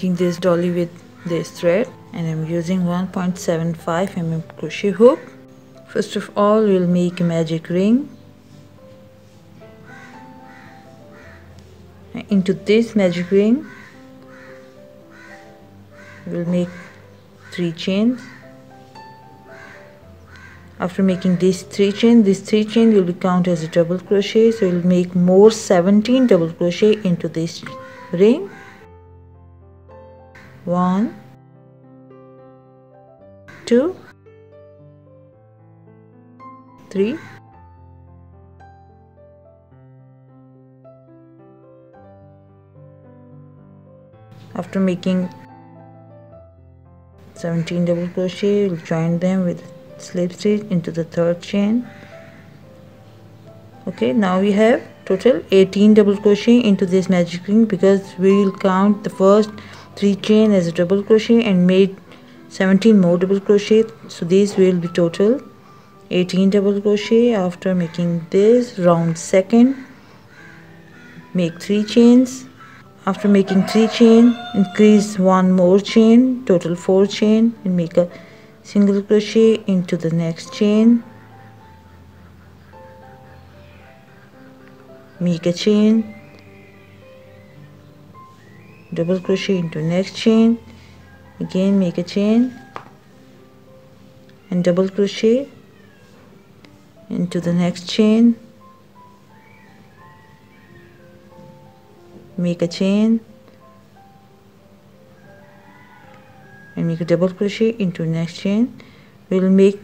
Making this doily with this thread and I'm using 1.75 mm crochet hook first of all we'll make a magic ring. Into this magic ring we'll make three chains. After making these three chain this three chain will be count as a double crochet so we'll make more 17 double crochet into this ring one. Two. Three. After making 17 double crochet we'll join them with slip stitch into the third chain. Okay now we have total 18 double crochet into this magic ring because we will count the first three chain as a double crochet and made 17 more double crochet. So these will be total 18 double crochet. After making this round second make three chains. After making three chain increase one more chain total four chain and make a single crochet into the next chain. Make a chain double crochet into next chain. Again make a chain. And double crochet into the next chain. Make a chain. And make a double crochet into next chain. We'll make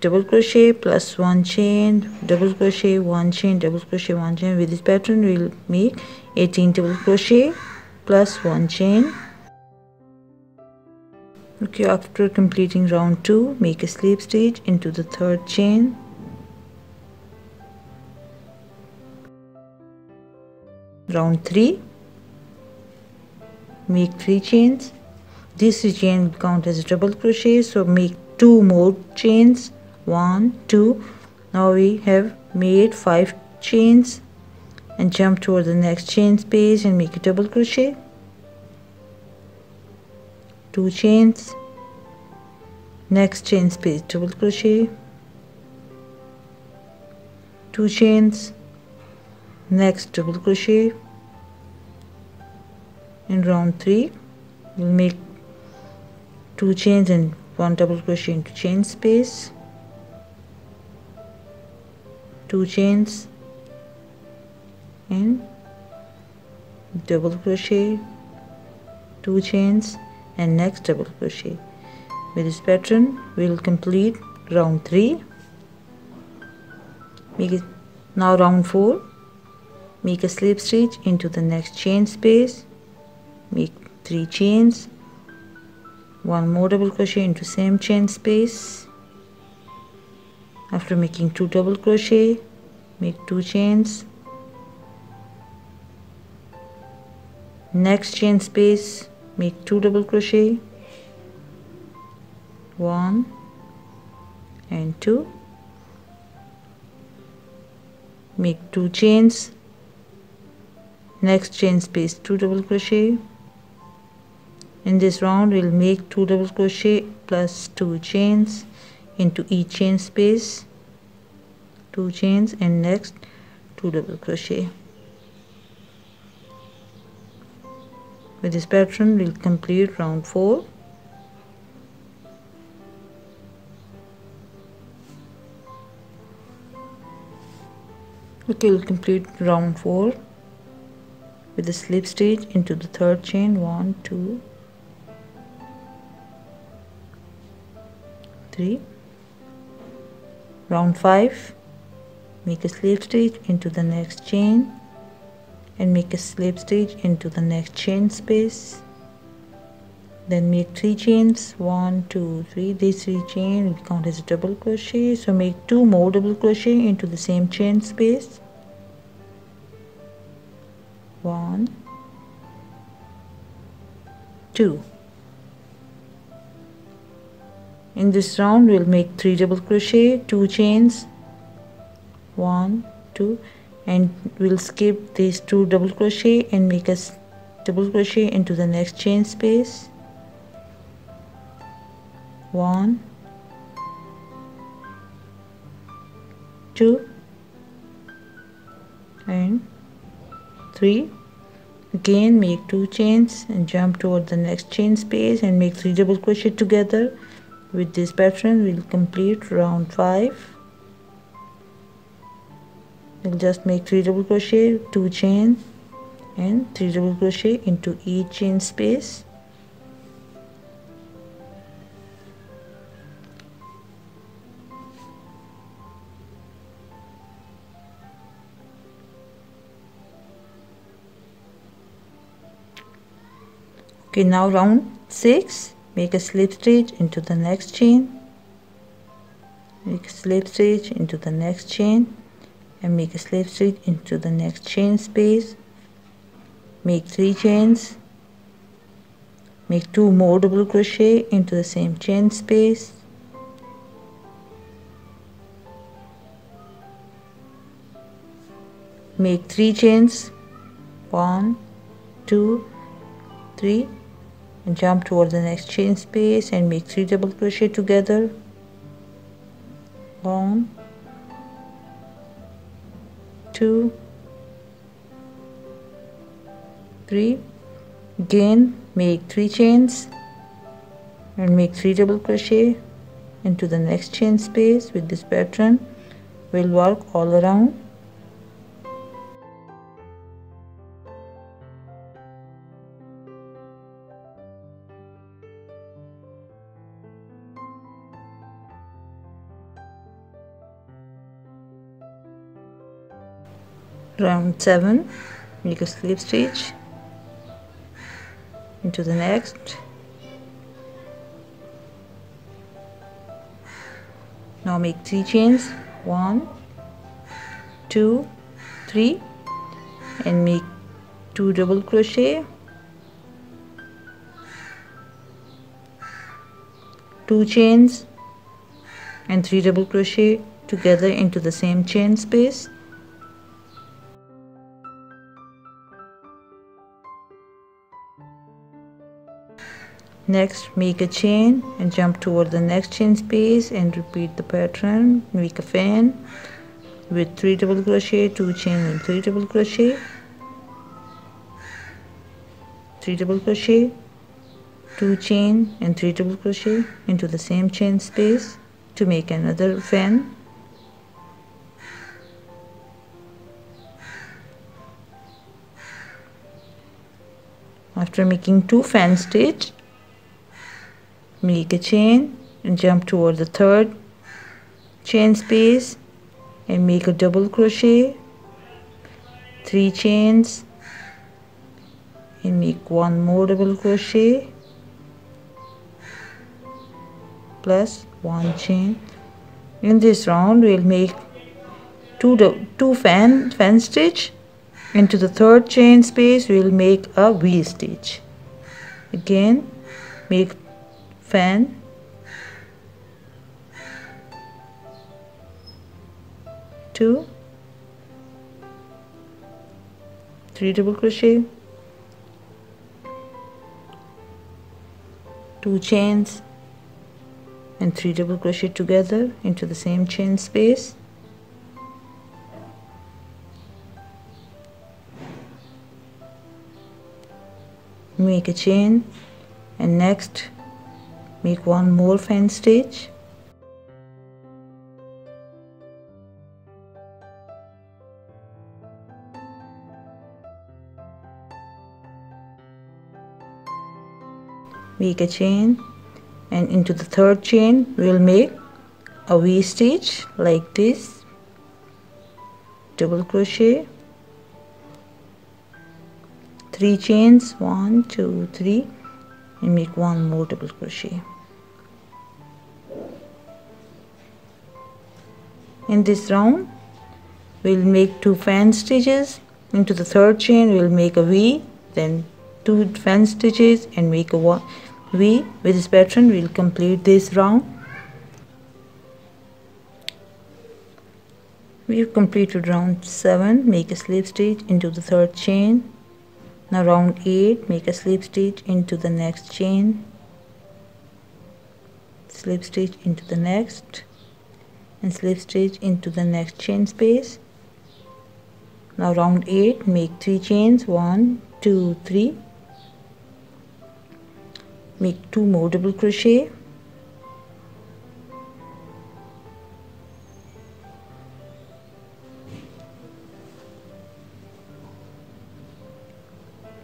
double crochet plus one chain double crochet one chain double crochet one chain. With this pattern we'll make 18 double crochet plus one chain. Okay after completing round 2 make a slip stitch into the third chain. Round 3 make 3 chains. This chain count as a double crochet so make two more chains. One two. Now we have made five chains and jump toward the next chain space and make a double crochet. Two chains. Next chain space double crochet. Two chains. Next double crochet. In round 3 we'll make two chains and one double crochet into chain space. Two chains and double crochet two chains and next double crochet. With this pattern we'll complete round 3 make it now round 4 make a slip stitch into the next chain space. Make three chains. One more double crochet into same chain space. After making two double crochet make two chains next chain space make two double crochet. One and two. Make two chains. Next chain space two double crochet. In this round we'll make two double crochet plus two chains into each chain space. Two chains and next two double crochet with this pattern we'll complete round 4 okay we'll complete round 4 with the slip stitch into the third chain. One two 3 round 5 make a slip stitch into the next chain and make a slip stitch into the next chain space. Then make three chains. One two three. These three chain count as a double crochet. So make two more double crochet into the same chain space. One two. In this round we'll make three double crochet two chains. One two and we'll skip these two double crochet and make a double crochet into the next chain space. One two and three. Again make two chains and jump toward the next chain space and make three double crochet together. With this pattern we'll complete round 5 we'll just make three double crochet two chain and three double crochet into each chain space. Okay now round 6 make a slip stitch into the next chain. Make a slip stitch into the next chain and make a slip stitch into the next chain space. Make three chains. Make two more double crochet into the same chain space. Make three chains. One two three and jump toward the next chain space and make three double crochet together. One two three. Again make three chains and make three double crochet into the next chain space with this pattern. We'll work all around round 7 make a slip stitch into the next. Now make three chains. One two three and make two double crochet. Two chains and three double crochet together into the same chain space next make a chain and jump toward the next chain space and repeat the pattern. Make a fan with three double crochet two chain and three double crochet. Three double crochet two chain and three double crochet into the same chain space to make another fan. After making two fan stitch make a chain and jump toward the third chain space. And make a double crochet. Three chains and make one more double crochet. Plus one chain in this round we'll make two two fan fan stitch. Into the third chain space we'll make a v stitch. Again make fan? Two? Three double crochet? Two chains? And three double crochet together into the same chain space? Make a chain. And next make one more fan stitch make a chain. And into the third chain we'll make a V stitch like this. Double crochet. Three chains. One two three. And make one more double crochet in this round. We'll make two fan stitches. Into the third chain we'll make a V then two fan stitches and make a one with this pattern we'll complete this round. We've completed round 7 make a slip stitch into the third chain. Now round 8 make a slip stitch into the next chain. Slip stitch into the next and slip stitch into the next chain space. Now round 8 make 3 chains. 1 2 3 make 2 more double crochet.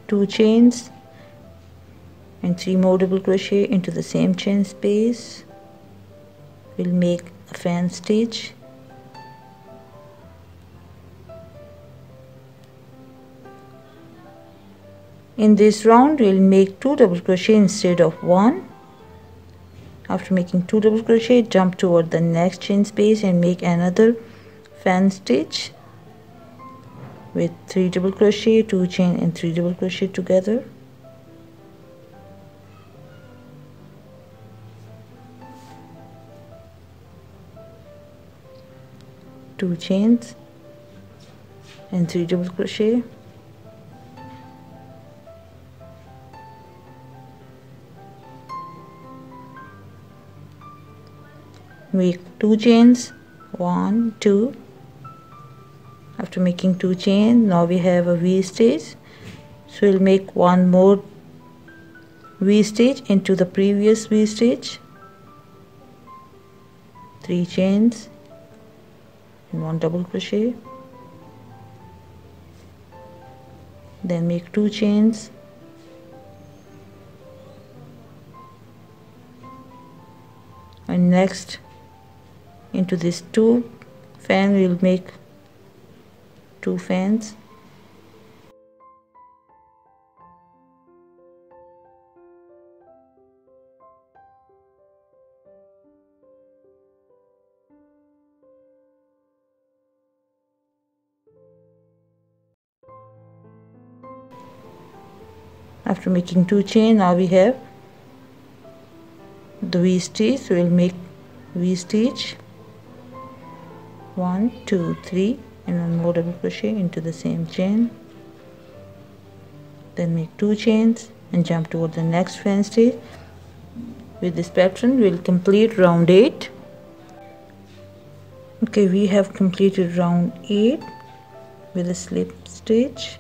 Two chains and three more double crochet into the same chain space. We'll make fan stitch in this round we'll make two double crochet instead of one. After making two double crochet jump toward the next chain space and make another fan stitch with 3 double crochet 2 chain and 3 double crochet together two chains and 3 double crochet. Make two chains. One two. After making two chains now we have a V stitch. So we'll make one more V stitch into the previous V stitch. Three chains and one double crochet? Then make two chains. And next into this two fan we'll make two fans after making two chain now we have the V stitch. So we'll make V stitch. One two three and one more double crochet into the same chain. Then make two chains and jump toward the next fan stitch. With this pattern we'll complete round 8 okay we have completed round 8 with a slip stitch.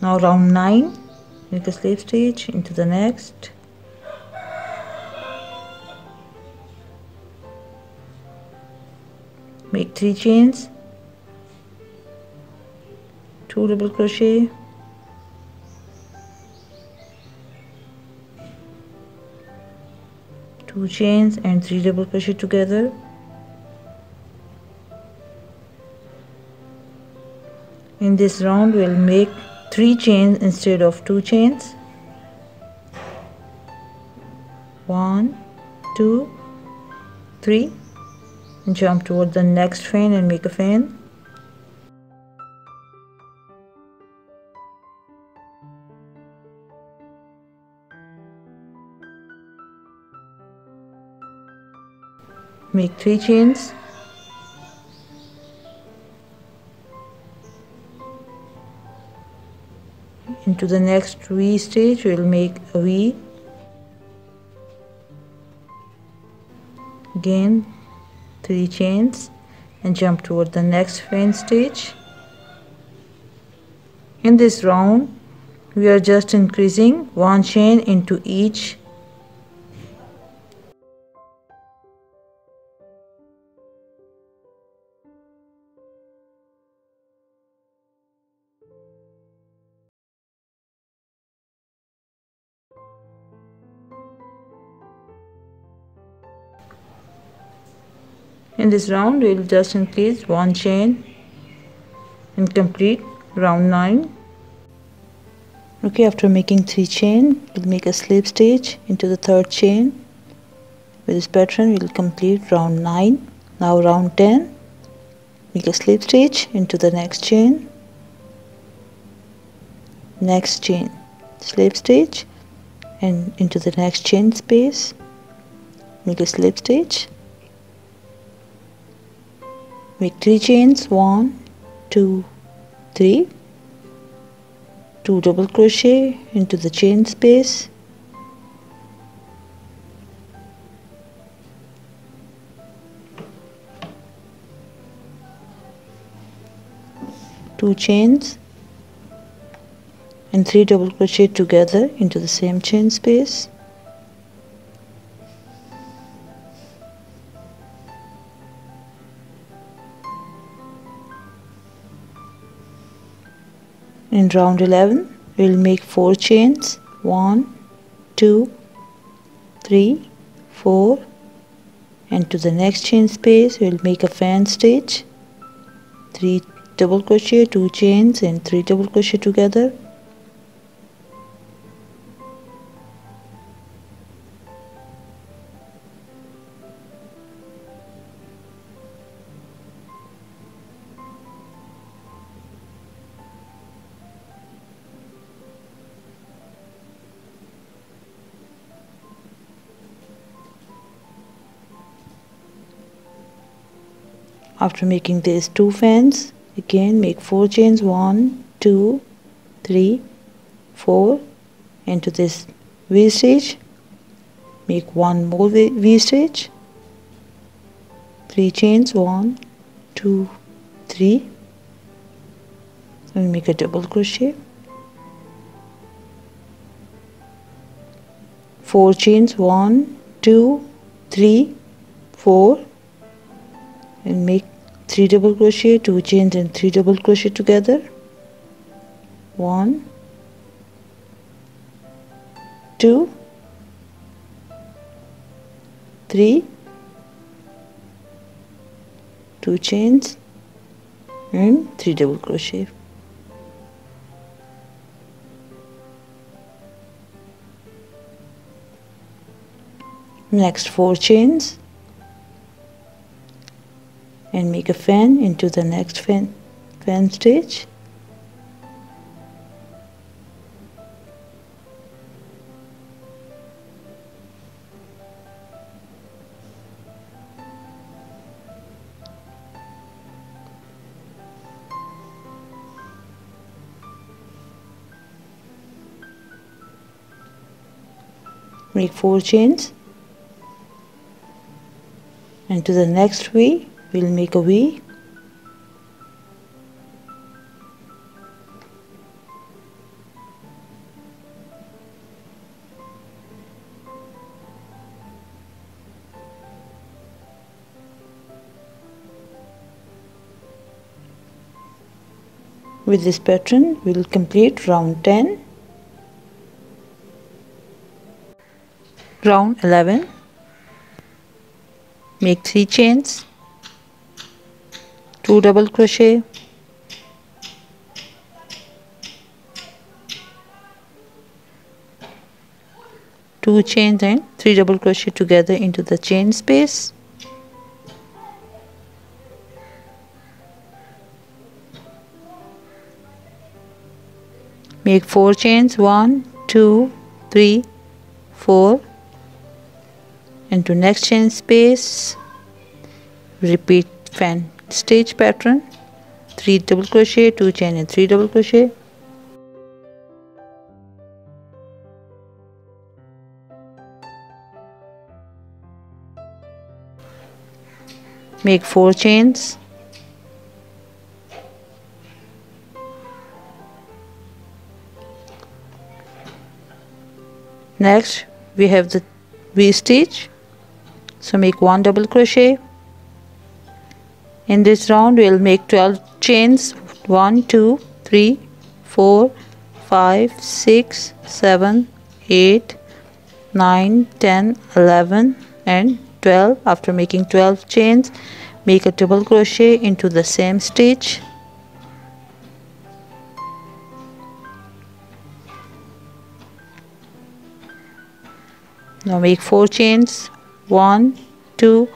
Now round 9 make a slip stitch into the next. Make three chains. Two double crochet. Two chains and three double crochet together. In this round we'll make three chains instead of two chains. One two three jump toward the next fan and make a fan. Make three chains into the next V stitch we'll make a V. Again three chains and jump toward the next fan stitch in this round we are just increasing one chain into each in this round we will just increase one chain and complete round 9 okay after making three chain we'll make a slip stitch into the third chain. With this pattern we'll complete round 9 now round 10 make a slip stitch into the next chain. Next chain slip stitch and into the next chain space. Make a slip stitch make three chains one two three. 2 double crochet into the chain space. Two chains. And three double crochet together into the same chain space in round 11 we'll make four chains. One two three four. And to the next chain space we'll make a fan stitch. Three double crochet two chains and three double crochet together after making these two fans. Again make four chains. One two three four. Into this V stitch make one more V stitch three chains. One two three. And make a double crochet. Four chains. One two three four. And make 3 double crochet 2 chains and 3 double crochet together. 1 2 3 2 chains and 3 double crochet. Next 4 chains and make a fan into the next fan, fan stitch make four chains. And to the next V we'll make a V with this pattern we'll complete round 10 round 11 make 3 chains 2 double crochet. Two chains and three double crochet together into the chain space. Make four chains one two three four. Into next chain space. Repeat fan stitch pattern 3 double crochet 2 chain and 3 double crochet. Make 4 chains. Next we have the V stitch so make 1 double crochet in this round we'll make 12 chains. 1 2 3 4 5 6 7 8 9 10 11 and 12 after making 12 chains make a double crochet into the same stitch. Now make 4 chains. 1 2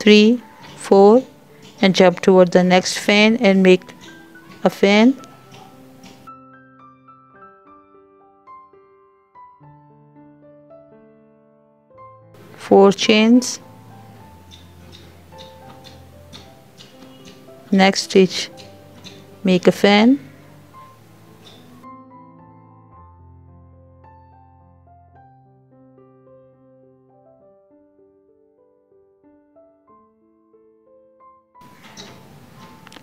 3 4 and jump toward the next fan and make a fan. Four chains. Next stitch make a fan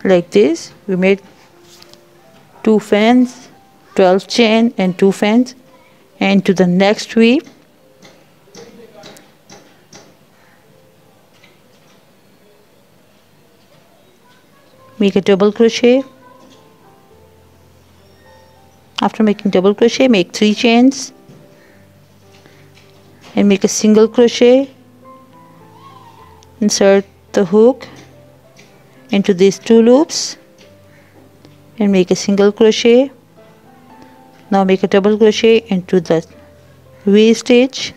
like this. We made two fans 12 chain and two fans. And to the next weave make a double crochet. After making double crochet make three chains and make a single crochet. Insert the hook into these two loops and make a single crochet. Now make a double crochet into the V stitch.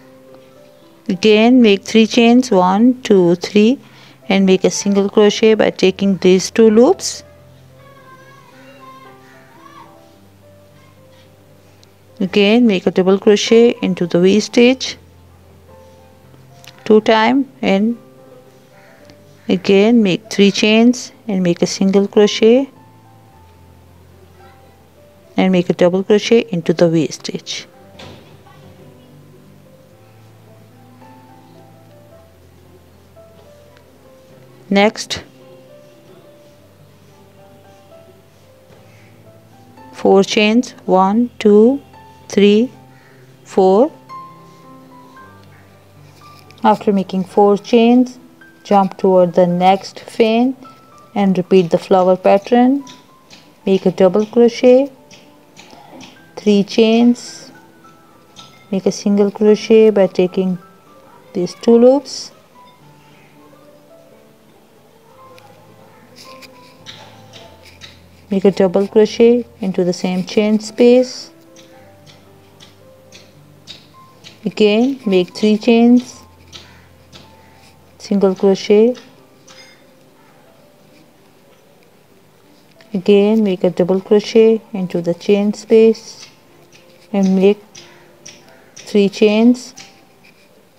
Again make three chains one two three and make a single crochet by taking these two loops. Again make a double crochet into the V stitch. Two time and again make three chains and make a single crochet. And make a double crochet into the V stitch. Next four chains. One two three four. After making four chains jump toward the next fan and repeat the flower pattern. Make a double crochet. Three chains. Make a single crochet by taking these two loops. Make a double crochet into the same chain space. Again make three chains single crochet. Again make a double crochet into the chain space and make three chains.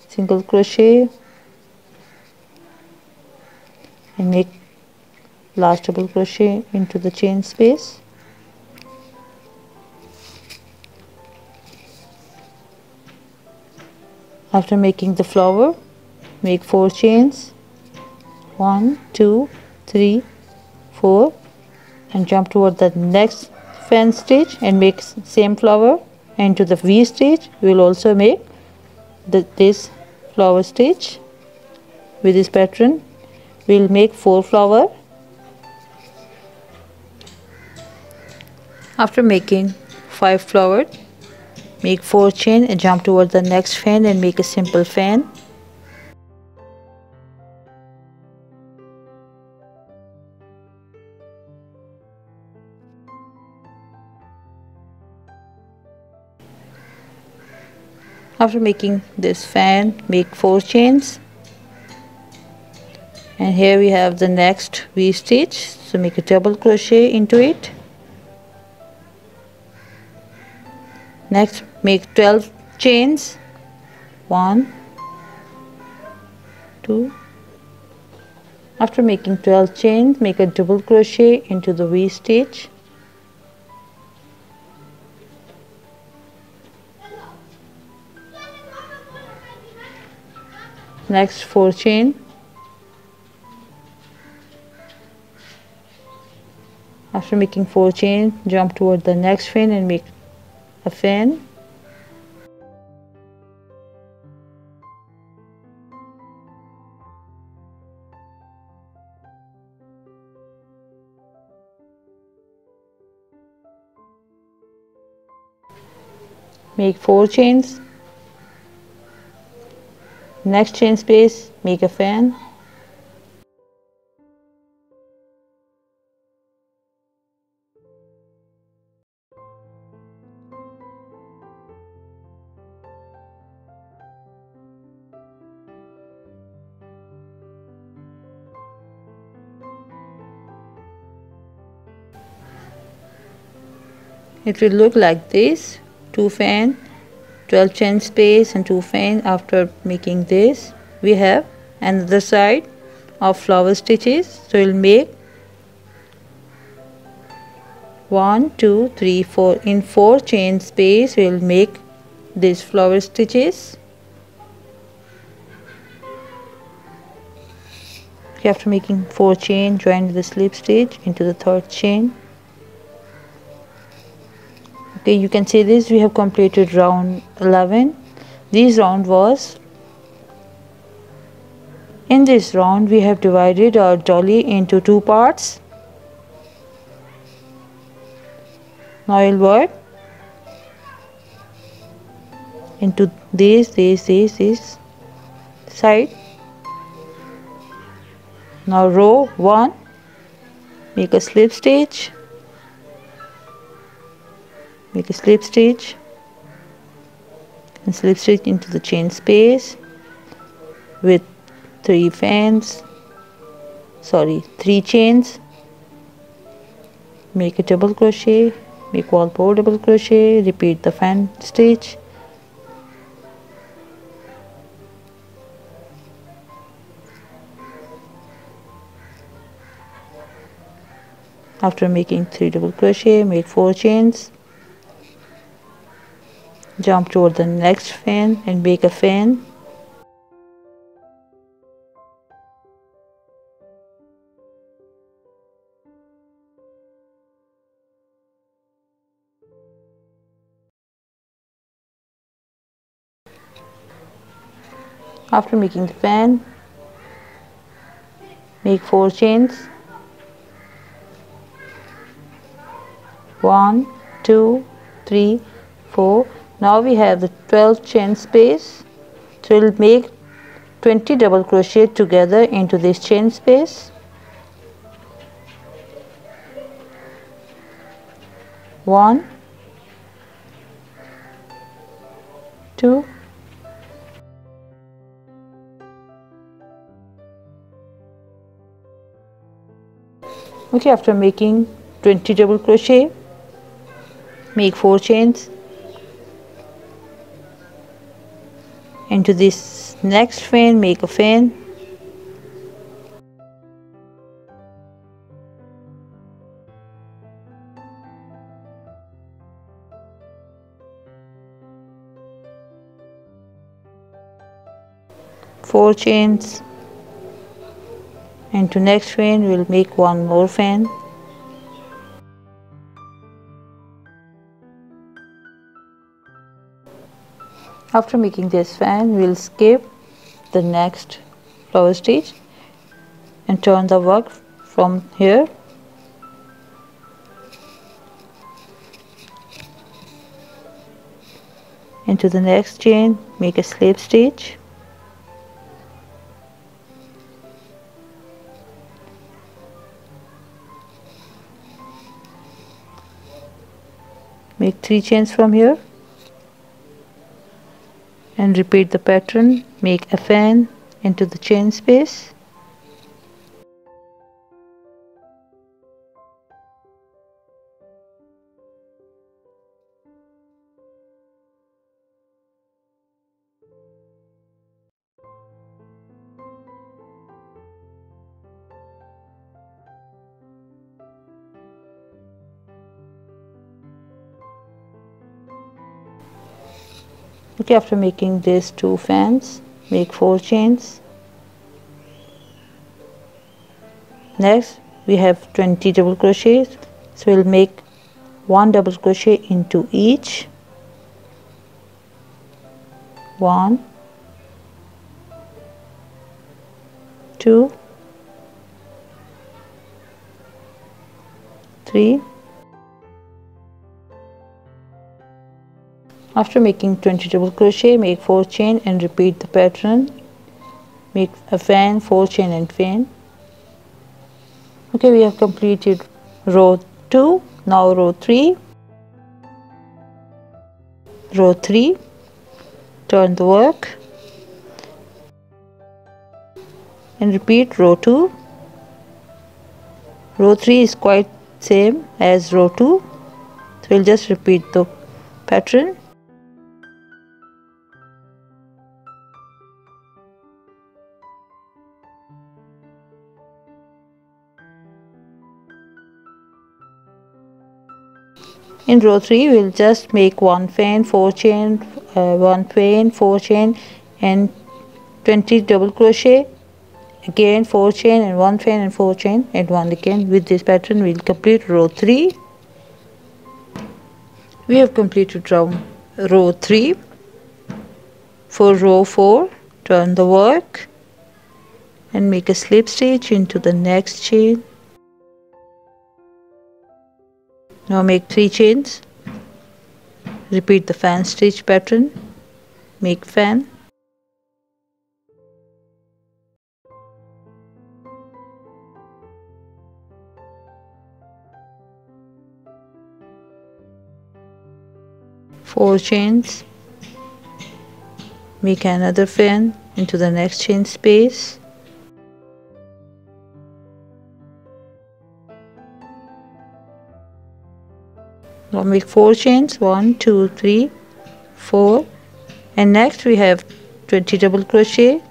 Single crochet. And make last double crochet into the chain space. After making the flower make four chains. One two three four. And jump toward the next fan stitch and make same flower. And to the V stitch we will also make the, this flower stitch with this pattern. We will make four flower. After making 5 flower, make 4 chain and jump toward the next fan and make a simple fan. After making this fan, make 4 chains. And here we have the next V stitch so make a double crochet into it. Next make 12 chains. 1 2 after making 12 chains make a double crochet into the V stitch next 4 chain. After making 4 chain jump toward the next fin and make a fin. Make four chains next chain space make a fan. It will look like this two fan 12 chain space and two fan after making this we have another side of flower stitches. So we'll make one two three four. In four chain space we'll make these flower stitches. After making 4 chain join the slip stitch into the third chain okay you can see this. We have completed round 11 this round was in this round we have divided our doily into two parts. Now I'll work into this this this this side. Now row 1 make a slip stitch make a slip stitch. And slip stitch into the chain space with three fans. Sorry three chains. Make a double crochet. Make all four double crochet. Repeat the fan stitch. After making three double crochet make four chains jump toward the next fan and make a fan. After making the fan make four chains. One two three four now we have the 12 chain space. So we'll make 20 double crochet together into this chain space. One two okay after making 20 double crochet make 4 chains into this next fan make a fan. Four chains. Into next fan we'll make one more fan after making this fan we'll skip the next flower stitch and turn the work from here. Into the next chain make a slip stitch make three chains from here and repeat the pattern. Make a fan into the chain space okay after making these two fans make four chains. Next we have 20 double crochets. So we'll make one double crochet into each. One. Two. Three after making 20 double crochet make 4 chain and repeat the pattern. Make a fan 4 chain and fan. Okay we have completed row 2 now row 3 row 3 turn the work. And repeat row 2 row 3 is quite same as row 2 so we'll just repeat the pattern in row 3 we'll just make one fan 4 chain uh, one fan 4 chain and 20 double crochet. Again 4 chain and 1 fan and 4 chain. And 1 again with this pattern we'll complete row 3 we have completed row, row 3 for row 4 turn the work and make a slip stitch into the next chain now make 3 chains. Repeat the fan stitch pattern. Make fan. Four chains. Make another fan into the next chain space now make four chains. One two three four. And next we have 20 double crochet.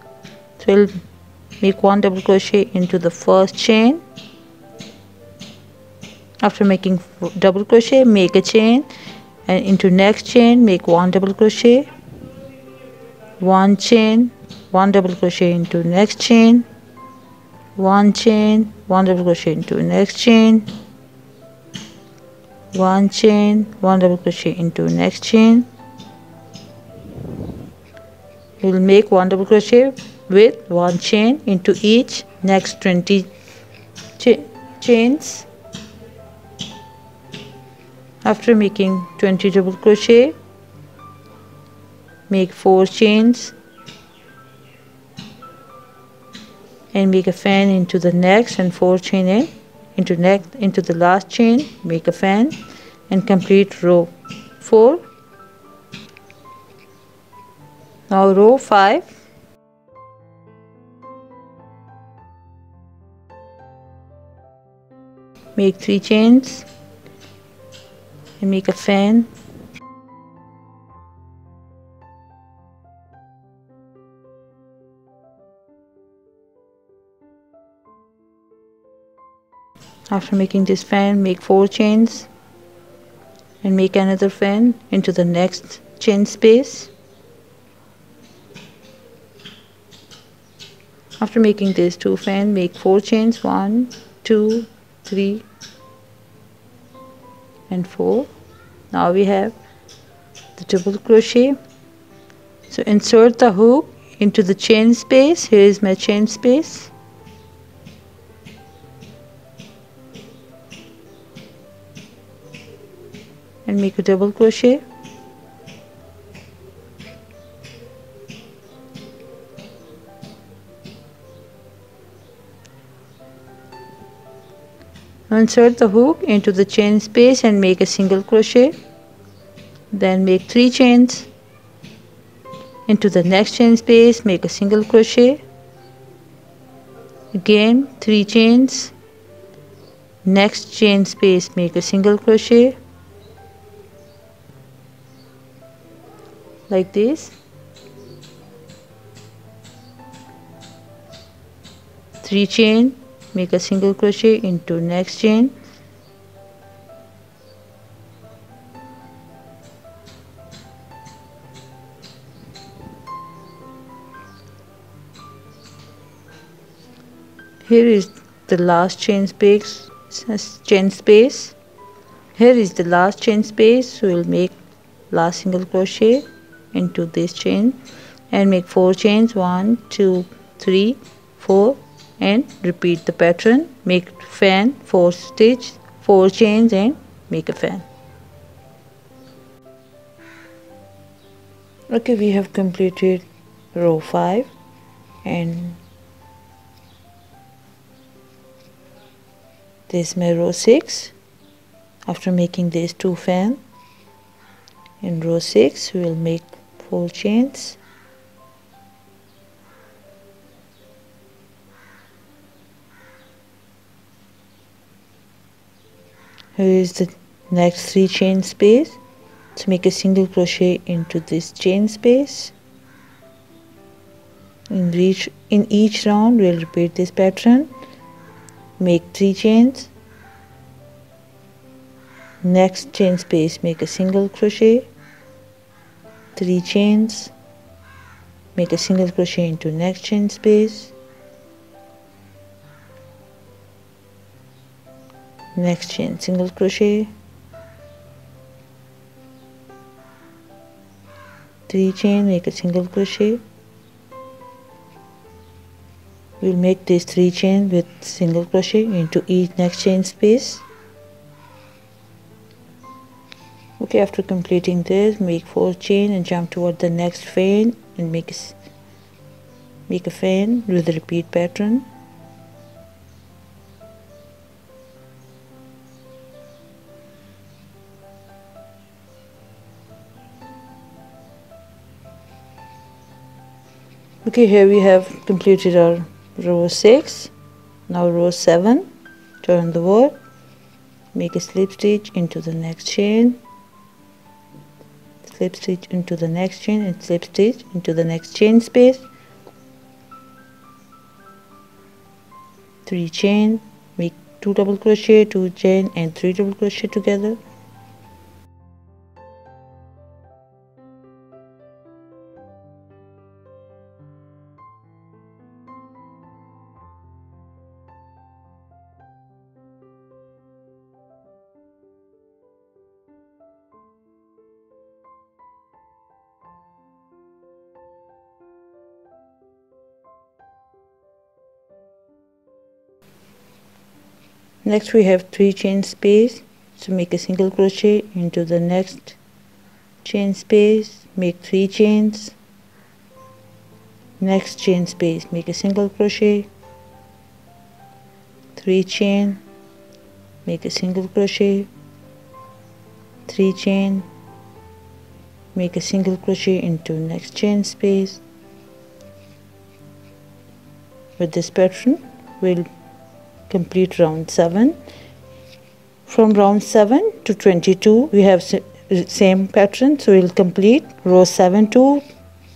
So we'll make one double crochet into the first chain. After making double crochet make a chain. And into next chain make one double crochet. One chain one double crochet into next chain. One chain one double crochet into next chain one chain one double crochet into next chain. We will make one double crochet with one chain into each next 20 cha chains. After making 20 double crochet make 4 chains and make a fan into the next and 4 chain in into next into the last chain make a fan and complete row 4 now row 5 make 3 chains and make a fan after making this fan make four chains and make another fan into the next chain space. After making this two fan make four chains one two three and 4 now we have the double crochet. So insert the hook into the chain space. Here is my chain space and make a double crochet. Insert the hook into the chain space and make a single crochet. Then make three chains. Into the next chain space make a single crochet. Again three chains. Next chain space make a single crochet like this. Three chain make a single crochet into next chain. Here is the last chain space chain space. Here is the last chain space so we'll make last single crochet into this chain and make four chains one two three four and repeat the pattern. Make fan 4 stitch 4 chains and make a fan. Okay we have completed row 5 and this is my row 6 after making these two fan in row 6 we will make 4 chains. Here is the next three chain space to make a single crochet into this chain space. In each in each round we'll repeat this pattern. Make three chains. Next chain space make a single crochet 3 chains. Make a single crochet into next chain space. Next chain single crochet. 3 chain make a single crochet. We'll make these 3 chain with single crochet into each next chain space. Okay after completing this make four chain and jump toward the next fan and make a, make a fan with the repeat pattern. Okay here we have completed our row 6 now row 7 turn the work make a slip stitch into the next chain slip stitch into the next chain and slip stitch into the next chain space. Three chain make two double crochet two chain and three double crochet together next we have three chain space. So make a single crochet into the next chain space. Make three chains. Next chain space make a single crochet. Three chain make a single crochet. Three chain make a single crochet into next chain space. With this pattern we'll complete round 7 from round 7 to 22 we have same pattern so we'll complete row 7 to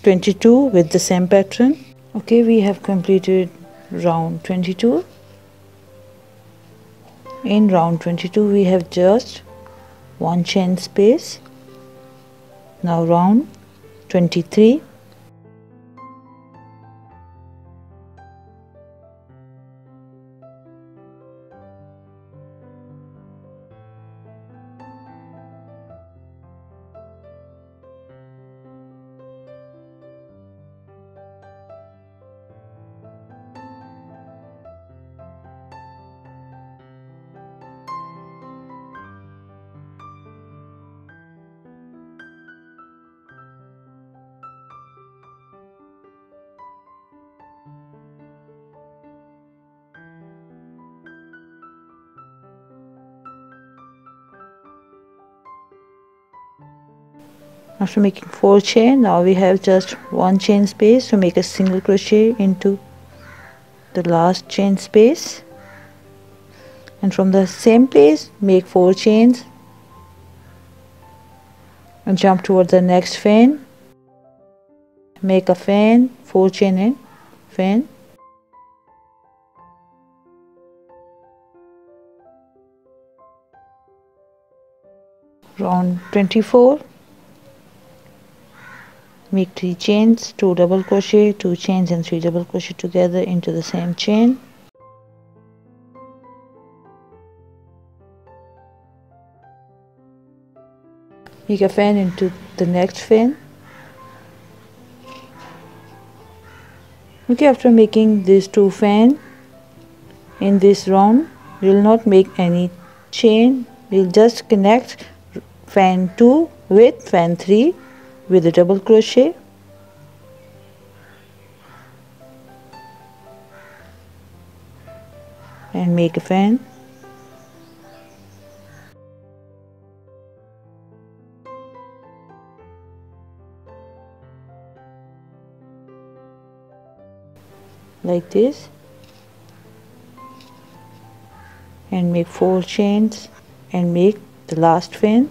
22 with the same pattern. Okay we have completed round 22 in round 22 we have just one chain space. Now round 23 after making four chain now we have just one chain space to make a single crochet into the last chain space. And from the same place make four chains. And jump toward the next fan. Make a fan four chain in fan. Round 24 make three chains two double crochet two chains and three double crochet together into the same chain. Make a fan into the next fan. Okay after making these two fan in this round we will not make any chain. We'll just connect fan 2 with fan 3 with a double crochet. And make a fan. Like this. And make four chains and make the last fan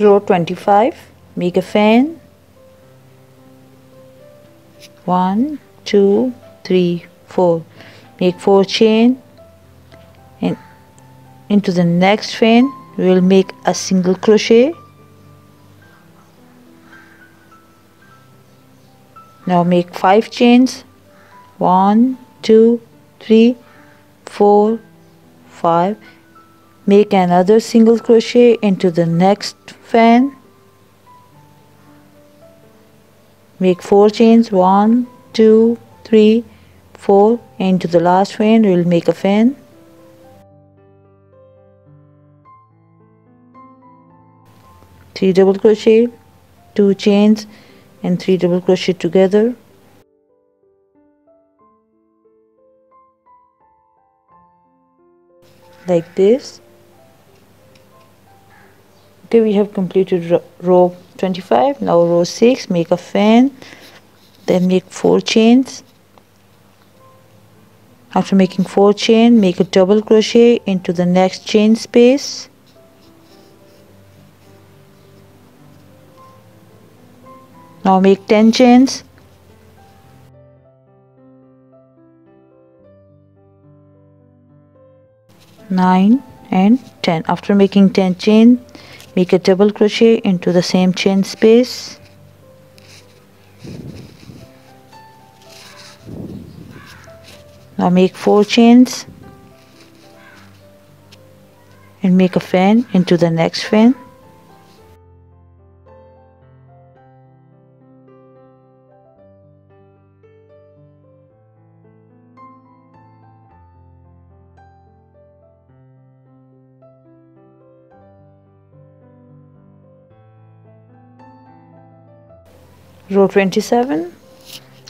row 25 make a fan 1 2 3 4 make 4 chain. And into the next fan we will make a single crochet. Now make 5 chains. 1 2 three four five make another single crochet into the next fan. Make four chains. One two three four. Into the last fan we'll make a fan. Three double crochet two chains and three double crochet together. Like this okay we have completed row 25 now row 6 make a fan then make four chains. After making four chain make a double crochet into the next chain space. Now make 10 chains. Nine and 10 after making 10 chain make a double crochet into the same chain space. Now make four chains and make a fan into the next fan row 27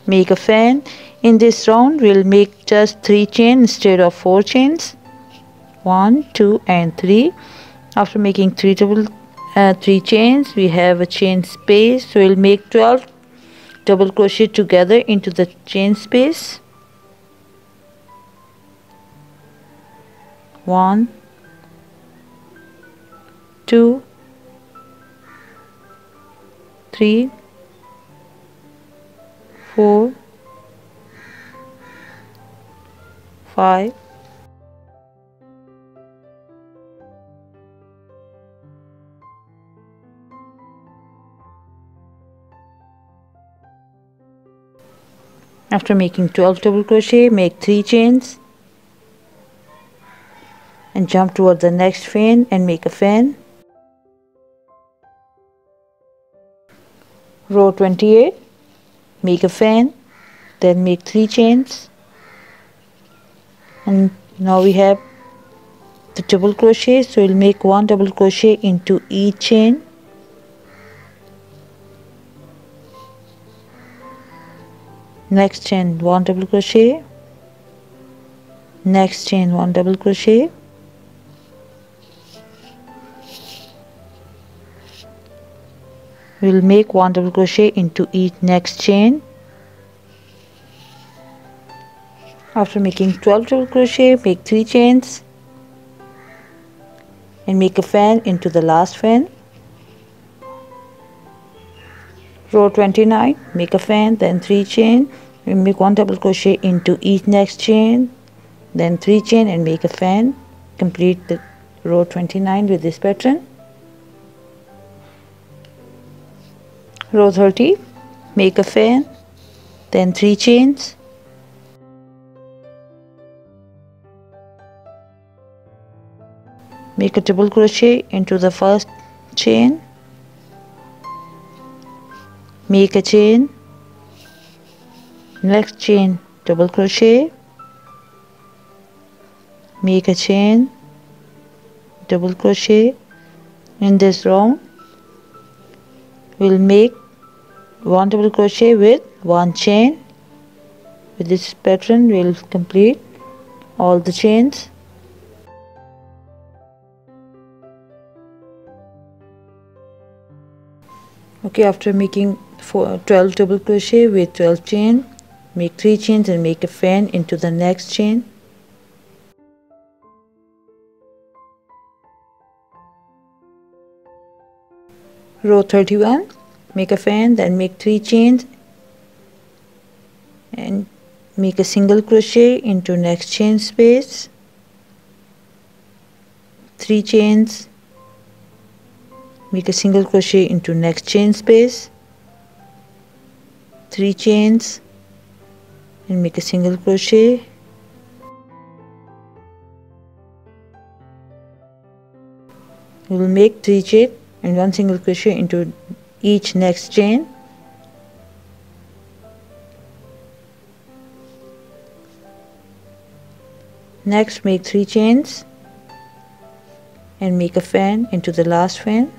make a fan. In this round we'll make just three chains instead of four chains. One two and three. After making three double uh, three chains we have a chain space. So we'll make 12 double crochet together into the chain space. One two three four, five, after making 12 double crochet make 3 chains and jump toward the next fan and make a fan row 28 make a fan then make three chains. And now we have the double crochet so we'll make one double crochet into each chain. Next chain one double crochet. Next chain one double crochet we will make one double crochet into each next chain. After making 12 double crochet make 3 chains. And make a fan into the last fan. Row 29 make a fan then 3 chain. We make one double crochet into each next chain. Then 3 chain and make a fan. Complete the row 29 with this pattern row 30 make a fan then 3 chains. Make a double crochet into the first chain. Make a chain. Next chain double crochet. Make a chain double crochet. In this round we'll make one double crochet with one chain. With this pattern we'll complete all the chains. Okay after making four, 12 double crochet with 12 chain make 3 chains and make a fan into the next chain. Row 31 make a fan then make three chains and make a single crochet into next chain space. Three chains make a single crochet into next chain space. Three chains and make a single crochet. We will make three chain and one single crochet into each next chain next make 3 chains and make a fan into the last fan.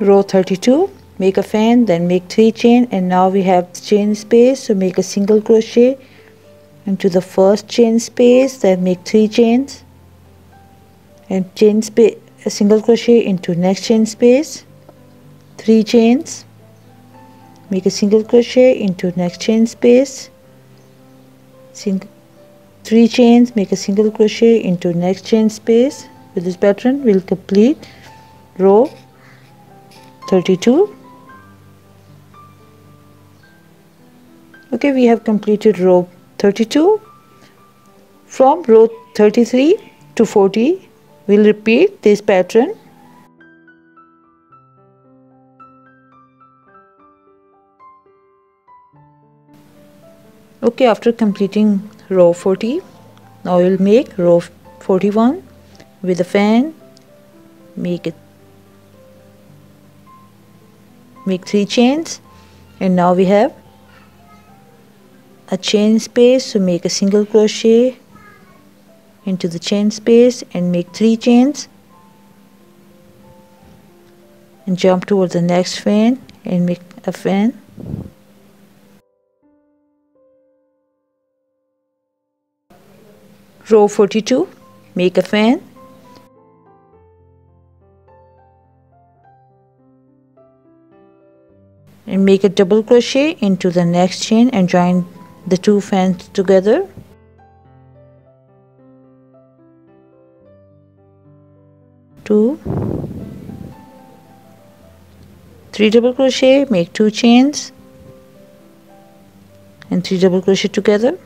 Row 32 make a fan then make 3 chain and now we have the chain space so make a single crochet into the first chain space then make 3 chains and chain space single crochet into next chain space 3 chains. Make a single crochet into next chain space 3 chains make a single crochet into next chain space. With this pattern we'll complete row 32 okay we have completed row 32 from row 33 to 40 we'll repeat this pattern. Okay after completing row 40 now we'll make row 41 with a fan. Make it make three chains. And now we have a chain space so make a single crochet into the chain space and make three chains. And jump towards the next fan and make a fan. Row 42 make a fan. And make a double crochet into the next chain and join the two fans together two three double crochet make two chains and three double crochet together.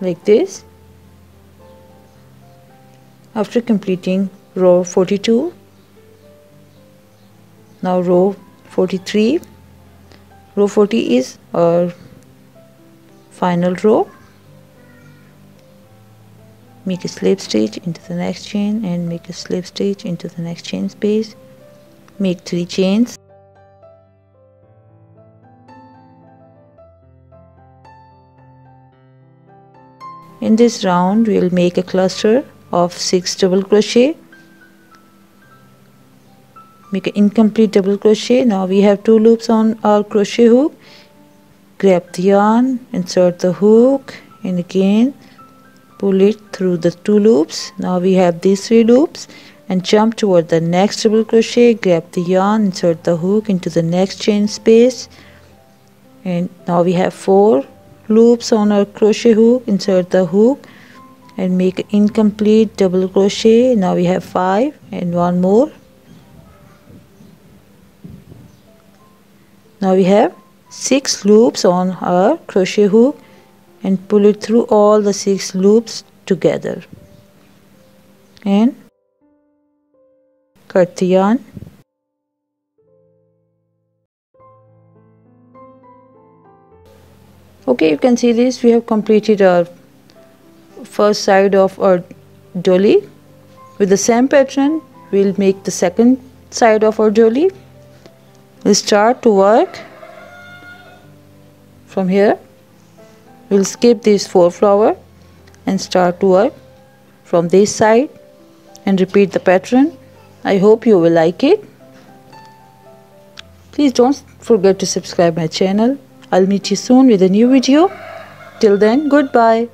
Like this. After completing row 42 now row 43 row 40 is our final row. Make a slip stitch into the next chain and make a slip stitch into the next chain space. Make three chains. In this round we'll make a cluster of 6 double crochet make an incomplete double crochet. Now we have two loops on our crochet hook. Grab the yarn insert the hook and again pull it through the two loops. Now we have these three loops and jump toward the next double crochet. Grab the yarn insert the hook into the next chain space. And now we have four loops on our crochet hook. Insert the hook and make an incomplete double crochet. Now we have five and one more now we have six loops on our crochet hook and pull it through all the six loops together. And cut the yarn. Okay you can see this. We have completed our first side of our doily. With the same pattern we'll make the second side of our doily we'll start to work from here we'll skip this four flower and start to work from this side and repeat the pattern i hope you will like it please don't forget to subscribe my channel I'll meet you soon with a new video. Till then, goodbye.